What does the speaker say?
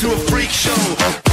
to a freak show.